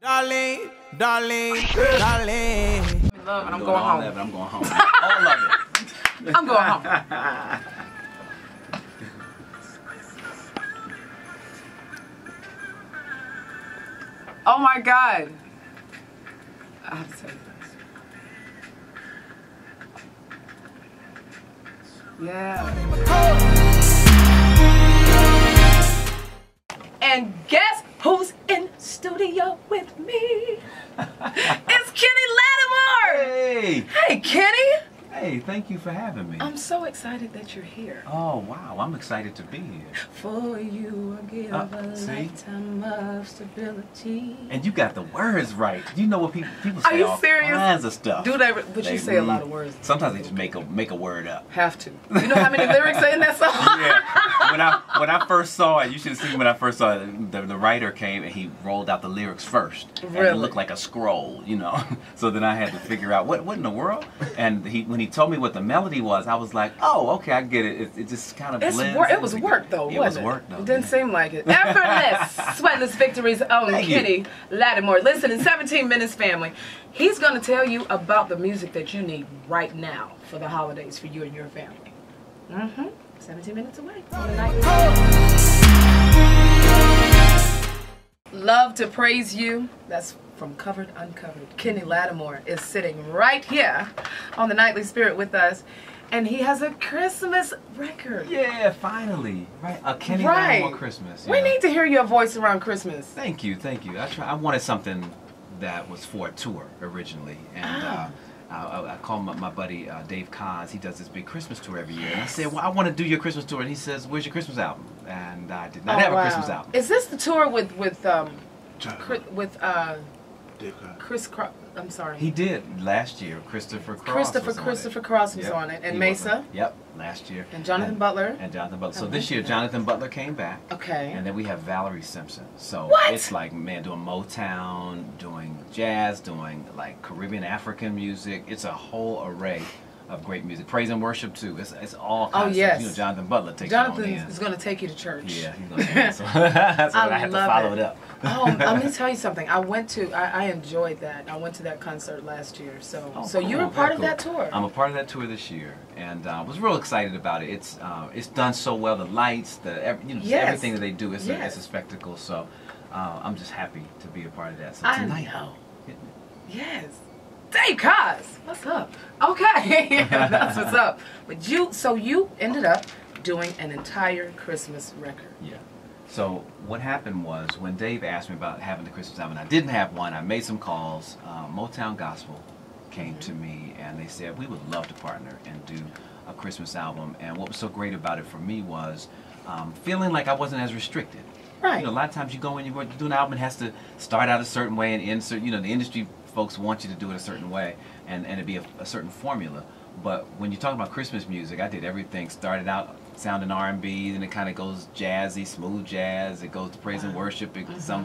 Darling, darling, darling. Love and I'm going home. that, I'm going home. all of it. I'm going home. oh my god. I have to tell you this. Yeah. And guess who's in studio with me? it's Kenny Lattimore! Hey, Hey, Kenny! hey, thank you for having me. I'm so excited that you're here. oh wow, I'm excited to be here. For you, I give Uh, a see? lifetime of stability. And you got the words right. You know what people people Are say you all serious? kinds of stuff. Do they? But They you say a lot of words. Sometimes they just make a make a word up. Have to. You know how many lyrics are in that song? Yeah. When I when I first saw it, you should have seen when I first saw it. The, the writer came and he rolled out the lyrics first. And it Really? looked like a scroll, you know. so then I had to figure out what what in the world. And he when he told me what the melody was, I was like, oh, okay, I get it. It, it just kind of blends. wor- it was work though, It was work though. It didn't yeah. seem like it. Effortless, sweatless victories Oh, Thank you. Lattimore. Listen, in 17 minutes, family, he's going to tell you about the music that you need right now for the holidays for you and your family. Mm-hmm. 17 minutes away. on the night. Love to praise you. That's from Covered Uncovered. Kenny Lattimore is sitting right here on the Nightly Spirit with us, and he has a Christmas record. Yeah, finally, right? A Kenny Right. Lattimore Christmas. We yeah. need to hear your voice around Christmas. Thank you, thank you. I try. I wanted something that was for a tour originally, and Ah. uh, I, I called my, my buddy uh, Dave Koz. He does this big Christmas tour every year, and I said, "Well, I want to do your Christmas tour." And he says, "Where's your Christmas album?" And I did not Oh, have wow. a Christmas album. Is this the tour with with um Chris, with uh Dave Koz. Chris? Cro- I'm sorry. He did last year. Christopher Cross. Christopher was on Christopher. Cross was Yep, on it, and he Mesa it. Yep, last year. and Jonathan Butler. And Jonathan Butler. So Oh, this year. Jonathan Butler came back. Okay. And then we have Valerie Simpson. So What? it's like man doing Motown, doing jazz, doing like Caribbean African music. It's a whole array of great music. Praise and worship too. It's it's all Oh, yes. of you know Jonathan Butler takes Jonathan it on in. is going to take you to church. Yeah, he's gonna dance. So that's I I, had to follow it. it, up. oh, let me tell you something. I went to, I, I enjoyed that. I went to that concert last year. So, Oh, so you were part very of that tour. I'm a part of that tour this year, and uh, was real excited about it. It's uh, it's done so well. The lights, the every, you know, Yes. everything that they do, it's, a, it's a spectacle. So uh, I'm just happy to be a part of that. So I tonight, know. hit. Yes. Dave Koz, what's up? Okay, that's what's up. But you, so you ended up doing an entire Christmas record. Yeah. So what happened was when Dave asked me about having the Christmas album, and I didn't have one. I made some calls. Uh, Motown Gospel came to me and they said we would love to partner and do a Christmas album. And what was so great about it for me was um, feeling like I wasn't as restricted. Right. You know, a lot of times you go in, you do an album, it has to start out a certain way and end certain. You know, the industry folks want you to do it a certain way and and it be a, a certain formula. But when you talk about Christmas music, I did everything. Started out sounding R&B, then it kind of goes jazzy, smooth jazz. It goes to praise and worship. It, Some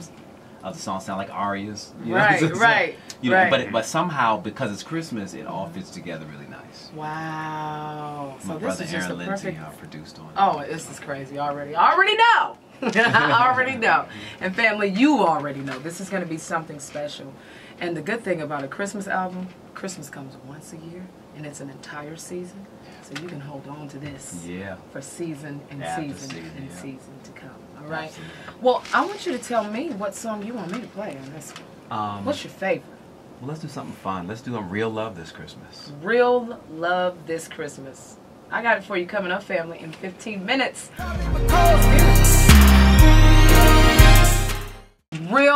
the songs sound like arias. you know? Right, So- so, right, You know, right. but it, but somehow because it's Christmas, it all fits together really nice. Wow. So My this brother is just Aaron a Lindsey perfect. uh, produced on it. Oh, this is crazy already. I already know. I already know. And family, you already know. This is going to be something special. And the good thing about a Christmas album, Christmas comes once a year, and it's an entire season. So you can hold on to this Yeah. for season and After season season, and yeah. season to come. All right. Absolutely. Well, I want you to tell me what song you want me to play on this one. Um, What's your favorite? well, let's do something fun. Let's do a real love this Christmas. Real Love This Christmas. I got it for you coming up, family, in 15 minutes.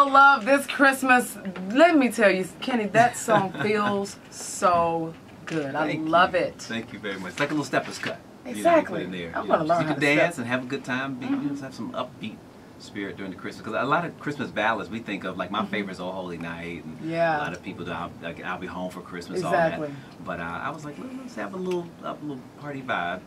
Love This Christmas. Let me tell you, Kenny, that song feels so good. I Thank love you. it. Thank you very much. It's like a little stepper's cut. You know, Exactly. there, I'm you gonna know, learn you can dance step. and have a good time. Be, you know, have some upbeat spirit during the Christmas. Because a lot of Christmas ballads we think of, like my favorite is "Oh Holy Night," and Mm-hmm. Yeah. a lot of people do. I'll, like, I'll be home for Christmas. Exactly. All that. But uh, I was like, Let- let's have a little, a little party vibe.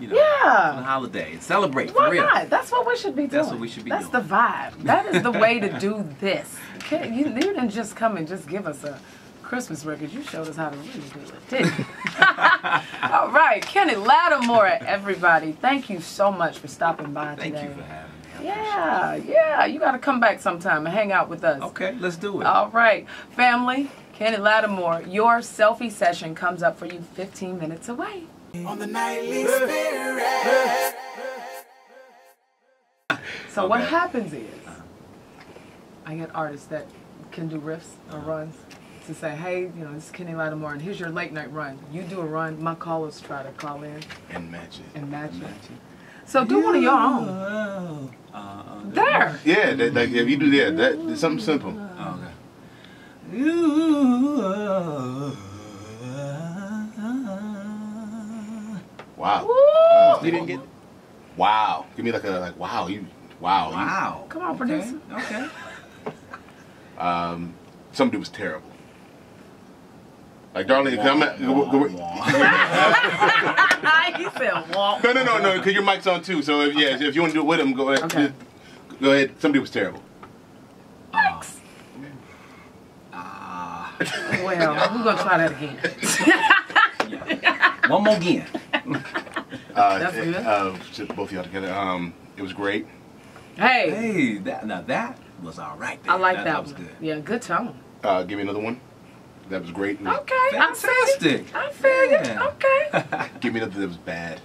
You know, Yeah. for the holiday and celebrate for Why real. not? That's what we should be doing. That's what we should be That's doing. That's the vibe. That is the way to do this. Okay? You, you didn't just come and just give us a Christmas record. You showed us how to really do it, didn't you? All right, Kenny Lattimore, everybody. Thank you so much for stopping by Thank today. you for having me. Yeah, yeah. You got to come back sometime and hang out with us. Okay, let's do it. All right, family. Kenny Lattimore, your selfie session comes up for you 15 minutes away. On the nightly spirit. So what happens is, I get artists that can do riffs or runs to say, hey, you know, this is Kenny Lattimore, and here's your late night run. You do a run, my callers try to call in And match it. and match it. So do one of your own. Uh, uh, There. Yeah, that, like if you do that, that it's something simple. Wow. Woo! You didn't get. Wow. Give me like a like. Wow. You. Wow. Wow. Come on, Okay, producer. Okay. You, um. Somebody was terrible. Like darling, come at, go, go, he said, walk. no, no, no, no, because your mic's on too. So if, yeah, if you want to do it with him, go ahead. Okay. Go ahead. Somebody was terrible. Thanks. Ah. Well, we're going to try that again. One more again. Uh, That's good. Uh, both of y'all together. Um, it was great. Hey, Hey, that now that was all right. There. I like that, That was one. good. Yeah, good tone. Uh, give me another one. That was great. Okay, I feel you. Fantastic. I feel you. Yeah. Okay. Give me another that was bad.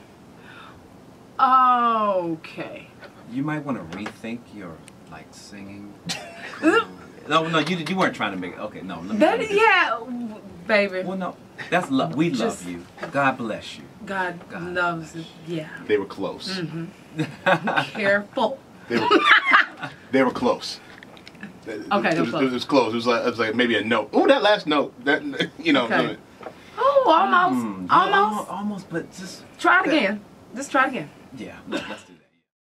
Okay. You might want to rethink your like singing. no, no, you you weren't trying to make it. Okay, no. Let me, let me just- yeah, baby. Well, no, that's love. We Just- love you. God bless you. God God. loves it. Yeah. They were close. Mm-hmm. Careful. They were, they were close. Okay, it, was, close. it was close. It was like it was like maybe a note. Oh, that last note. That you know. Okay. Oh, almost. Mm, yeah, Almost. almost, but just Try it again. Just try it again. yeah. Let's do